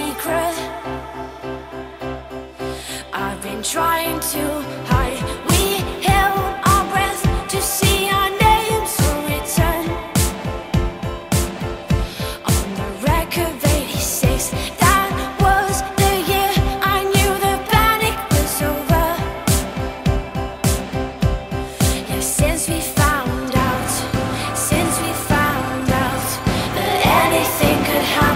secret. I've been trying to hide. We held our breath to see our names written On the record 86 That was the year I knew the panic was over. Yeah, since we found out Since we found out That anything could happen